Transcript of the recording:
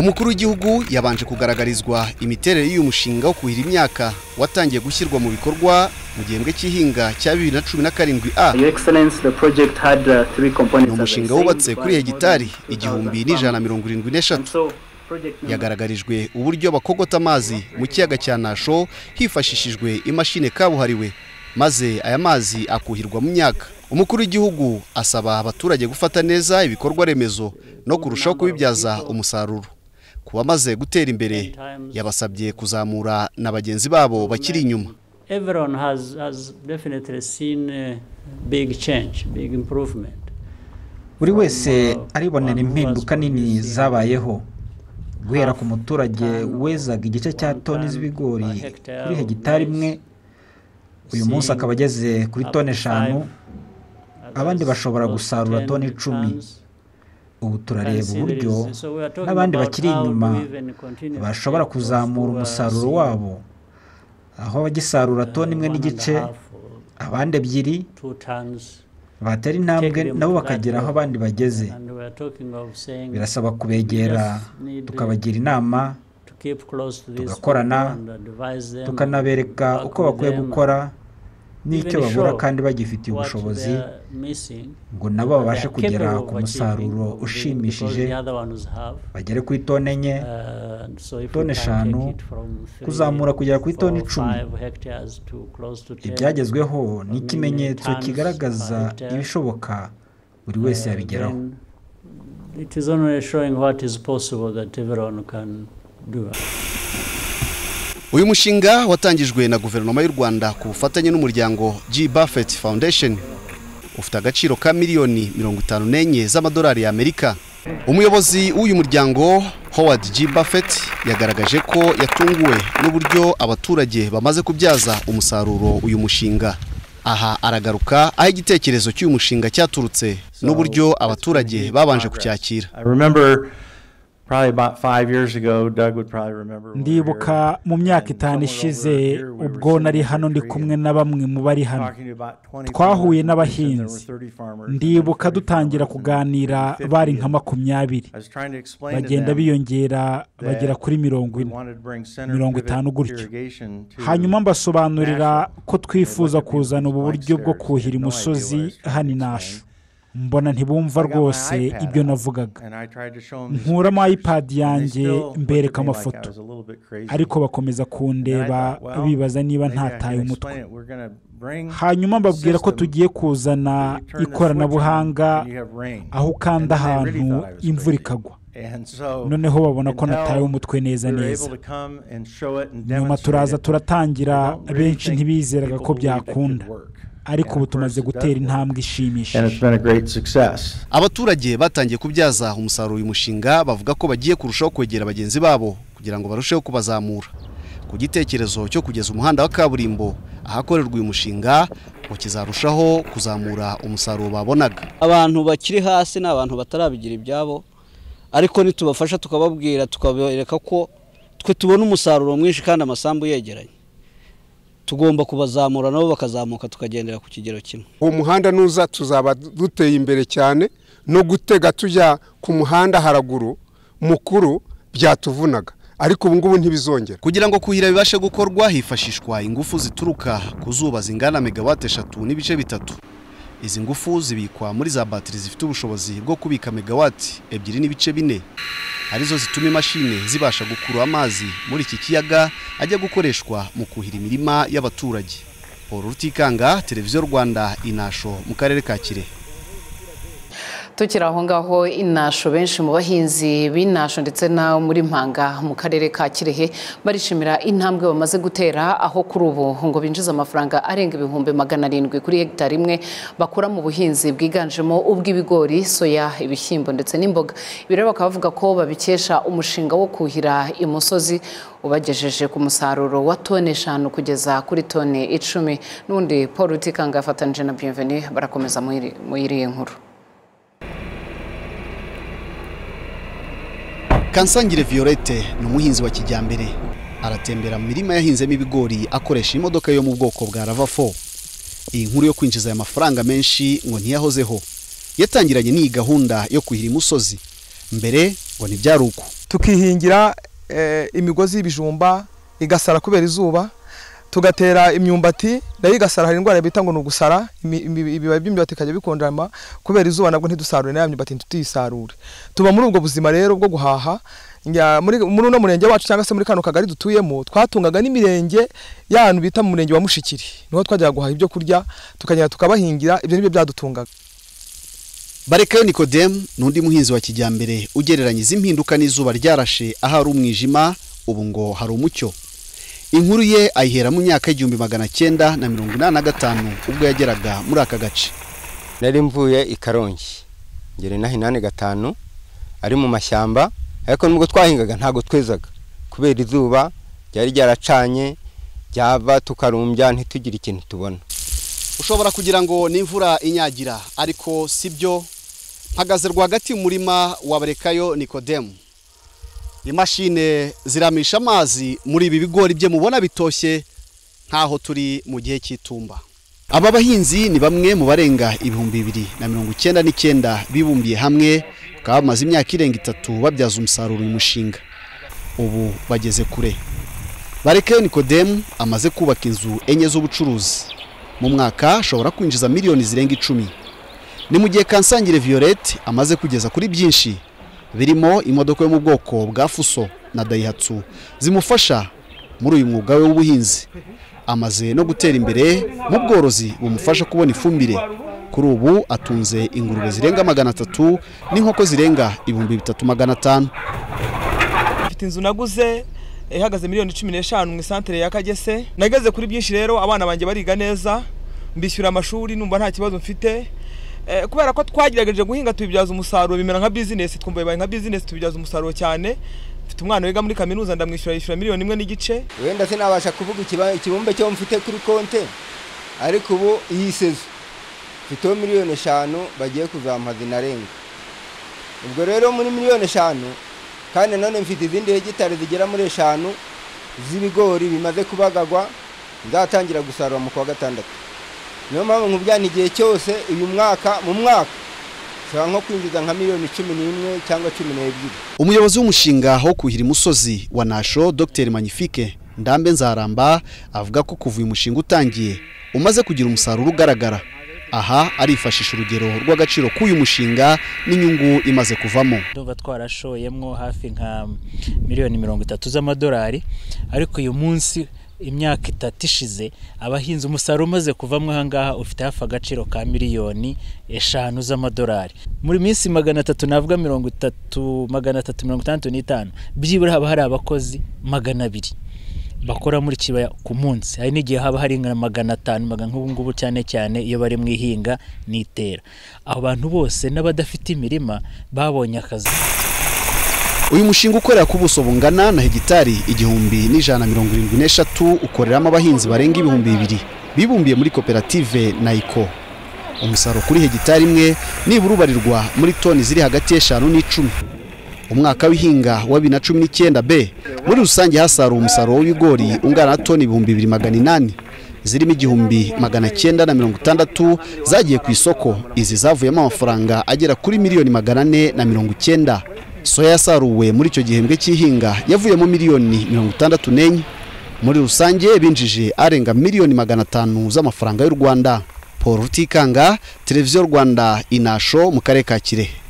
umukuru w'igihugu yabanje kugaragarizwa imiterere y'uyu mushinga wo kuhira imyaka watangiye gushyirwa mu bikorwa mu gihembwe cy'ihinga cya bibiri na cumi na karindwi a. Ni umushinga wubatse kuri hegitari igihumbi n'ijana na mirongo irindwi n'eshatu. Yagaragarijwe uburyo bakogota amazi mu kiyaga cya nasho hifashishijwe imashini kabuhariwe maze aya mazi akuhirwa mu myaka. Umukuru w'igihugu asaba abaturage gufata neza ibikorwa remezo no kurushaho kubibyaza umusaruro. Ku bamaze gutera imbere yabasabye kuzamura na bagenzi babo bakiri inyuma. Everyone has, has definitely seen a big change, big improvement. buri wese aribonera impinduka nini zabayeho. Guhera ku muturage wezaga igice cya toni z'ibigori kuri hegitari imwe uyu munsi akaba ageze kuri toni eshanu. Abandi bashobora gusarura toni icumi ubu turareba uburyo n'abandi bakiri inyuma bashobora kuzamura umusaruro wabo. Aho bagisarura toni imwe n'igice abandi ebyiri batera intambwe nabo bakagera aho abandi bageze. Birasaba kubegera tukabagira inama tugakorana tukanabereka uko bakwiye gukora n'icyo babura kandi bagifitiye ubushobozi ngo nabo babashe kugera ku musaruro ushimishije bagere kuri toni enye toni eshanu kuzamura kugera kuri toni icumi. ibyagezweho ni ikimenyetso kigaragaza ibishoboka buri wese yabigeraho. It is only showing what is possible that everyone can do. Uyu mushinga watangijwe na guverinoma y'u rwanda ku bufatanye n'umuryango g buffett foundation. Ufite agaciro ka miliyoni mirongo itanu n'enye z'amadolari y'amerika umuyobozi w'uyu muryango howard g buffett yagaragaje ko yatunguwe n'uburyo abaturage bamaze kubyaza umusaruro uyu mushinga. Aha aragaruka aho igitekerezo cy'uyu mushinga cyaturutse n'uburyo abaturage babanje kucyakira. Ndibuka mu myaka itanu ishize ubwo nari hano ndi kumwe na bamwe mu bari hano. Twahuye n'abahinzi. ndibuka dutangira kuganira bari nka makumyabiri. Bagenda biyongera bagera kuri mirongo ine. mirongo itanu gutyo. hanyuma mbasobanurira ko twifuza kuzana ubu buryo bwo kuhira imusozi hano inashu mbona ntibumva rwose ibyo navugaga. nkuramo ipadi yanjye mbereka amafoto. ariko bakomeza kundeba bibaza niba ntataye umutwe. hanyuma mbabwira ko tugiye kuzana ikoranabuhanga aho ukanda ahantu imvura ikagwa. Noneho babona ko nataye umutwe neza neza. nyuma turaza turatangira. Benshi ntibizeraga ko byakunda. Ariko ubu tumaze gutera intambwe ishimishije. Abaturage batangiye kubyaza umusaruro uyu mushinga bavuga ko bagiye kurushaho kwegera bagenzi babo kugira ngo barusheho kubazamura. Ku gitekerezo cyo kugeza umuhanda wa kaburimbo ahakorerwa uyu mushinga ngo kizarushaho kuzamura umusaruro babonaga. Abantu bakiri hasi ni abantu batarabigira ibyabo ariko nitubafasha tukababwira tukabereka ko twe tubona umusaruro mwinshi kandi amasambu yegeranye. Tugomba kubazamura nabo bakazamuka tukagendera ku kigero kimwe. Uwo muhanda nuza tuzaba duteye imbere cyane no gutega tujya ku muhanda haraguru mukuru byatuvunaga. Ariko ubu ngubu ntibizongera. Kugira ngo kuhira bibashe gukorwa hifashishwa ingufu zituruka ku zuba zingana megawate eshatu n'ibice bitatu. Izi ngufu zibikwa muri za batiri zifite ubushobozi bwo kubika megawati ebyiri n'ibice bine. Arizo zituma imashini zibasha gukurura amazi muri iki kiyaga ajya gukoreshwa mu kuhira imirima y'abaturage. Paul rutikanga televiziyo rwanda inasho mu karere ka kirehe. Tukiri aho ngaho inasho. Benshi mu bahinzi b'inasho ndetse no muri mpanga mu karere ka kirehe barishimira intambwe bamaze gutera aho kuri ubu. Ngo binjiza amafaranga arenga ibihumbi magana arindwi kuri hegitari imwe bakura mu buhinzi bwiganjemo ubw'ibigori soya ibishyimbo ndetse n'imboga. Ibi rero bakaba bavuga ko babikesha umushinga wo kuhira imusozi ubagejeje ku musaruro wa toni eshanu kugeza kuri toni icumi. N'ubundi paul rutikanga yafatanyije na bienvenue barakomeza muri iyi nkuru. Kansangire violette ni umuhinzi wa kijyambere. Aratembera mu mirima yahinzemo ibigori akoresha imodoka yo mu bwoko bwa rava fo iyi nkuru yo kwinjiza aya mafaranga menshi ngo ntiyahozeho. Yatangiranye n'iyi gahunda yo kuhira imusozi. Mbere ngo ntibyari uko tukihingira imigozi y'ibijumba igasara kubera izuba tugatera imyumbati na yo igasara hari indwara bita ngo ni ugusara ibibabi by'imyumbati ikajya bikonjama kubera izuba nabwo ntidusarure na yo myumbati ntituyisarure. Tuba muri ubwo buzima rero bwo guhaha muri uno murenge wacu cyangwa se muri kano kagari dutuyemo twatungaga n'imirenge y'ahantu bita mu murenge wa mushikiri. Niho twajyaga guhaha ibyo kurya tukagenda tukabahingira ibyo ni byo byadutungaga. Barekayo nikodemu ni undi muhinzi wa kijyambere ugereranyije impinduka n'izuba ryarashe ahari umwijima ubu ngo hari umucyo. Inkuru ye ayihera mu myaka y'igihumbi magana cyenda na mirongo inani na gatanu ubwo yageraga muri aka gace. Nari mvuye i karongi. Ngera inaha inani gatanu ari mu mashyamba ariko nubwo twahingaga ntabwo twezaga. Kubera izuba ryari ryaracanye ryava tukarumbya ntitugire ikintu tubona. Ushobora kugira ngo n'imvura inyagira ariko si byo mpagaze rwagati mu murima wa barekayo nikodemu. Imashini ziramisha amazi muri ibi bigori bye mubona bitoshye nk'aho turi mu gihe cy'itumba. Aba bahinzi ni bamwe mu barenga ibihumbi bibiri na mirongo icyenda n'icyenda bibumbiye hamwe bakaba bamaze imyaka irenga itatu babyaza umusaruro uyu mushinga. Ubu bageze kure. Barekayo nikodemu amaze kubaka inzu enye z'ubucuruzi. Mu mwaka ashobora kwinjiza miliyoni zirenga icumi. Ni mu gihe kansangire violette amaze kugeza kuri byinshi. Birimo imodoka yo mu bwoko bwa fuso na dayihatsu zimufasha muri uyu mwuga we w'ubuhinzi. Amaze no gutera imbere mu bworozi bumufasha kubona ifumbire. Kuri ubu atunze ingurube zirenga magana atatu n'inkoko zirenga ibihumbi bitatu magana atanu. Mfite inzu naguze ihagaze miliyoni cumi n'eshanu mu isantere ya kagese. Nageze kuri byinshi rero abana banjye bariga neza mbishyura amashuri numva nta kibazo mfite. Kubera ko twagerageje guhinga tubibyaza umusaruro bimera nka bizinesi twumva bibaye nka bizinesi tubibyaza umusaruro cyane. Mfite umwana wiga muri kaminuza ndamwishyura yishyura miliyoni imwe n'igice. Wenda sinabasha kuvuga ikibumbe cyo mfite kuri konti ariko ubu iyi sezo mfiteho miliyoni eshanu bagiye kuzampa zinarenga ubwo rero muri miliyoni eshanu kandi nanone mfite izindi hegitari zigera muri eshanu z'ibigori bimaze kubagagwa nzatangira gusarura mu kwa gatandatu. Niyo mpamvu nkubwira igihe cyose uyu mwaka mu mwaka ushobora nko kwinjiza nka miliyoni cumi n'imwe cyangwa cumi n'ebyiri. Umuyobozi w'umushinga wo kuhira imusozi wa nasho dr. Magnifique ndambe nzaramba avuga ko kuva uyu mushinga utangiye umaze kugira umusaruro ugaragara. Aha arifashisha urugero rw'agaciro k'uyu mushinga n'inyungu imaze kuvamo. Tuba twarashoyemo hafi nka miliyoni mirongo itatu z'amadolari ariko uyu munsi imyaka itatu ishize abahinzi umusaruro umaze kuvamo aha ngaha ufite hafi agaciro ka miliyoni eshanu z'amadolari. Muri minsi magana atatu navuga mirongo itatu magana atatu mirongo itandatu n'itanu byibura haba hari abakozi magana abiri bakora muri kibaya ku munsi. Hari n'igihe haba hari nka magana atanu magana nk'ubu ngubu cyane cyane iyo bari mu ihinga n'itera. Abo bantu bose n'abadafite imirima babonye akazi. Uyu mushinga ukorera ku buso bungana na hegitari igihumbi n'ijana na mirongo irindwi n'eshatu ukoreramo abahinzi barenga ibihumbi bibiri. Bibumbiye muri koperative nayiko. Umusaruro kuri hegitari imwe nibura ubarirwa muri toni ziri hagati y'eshanu n'icumi. Umwaka w'ihinga wa bibiri na cumi n'icyenda b muri rusange hasaruwe umusaruro w'ibigori ungana na toni ibihumbi bibiri magana inani. Zirimo igihumbi magana cyenda na mirongo itandatu zagiye ku isoko. Izi zavuyemo amafaranga agera kuri miliyoni magana ane na mirongo icyenda. Soya yasaruwe muri icyo gihembwe cy'ihinga. Yavuyemo miliyoni mirongo itandatu n'enye. Muri rusange binjije arenga miliyoni magana atanu z'amafaranga y'u rwanda. Paul rutikanga televiziyo rwanda inasho mu karere ka kirehe.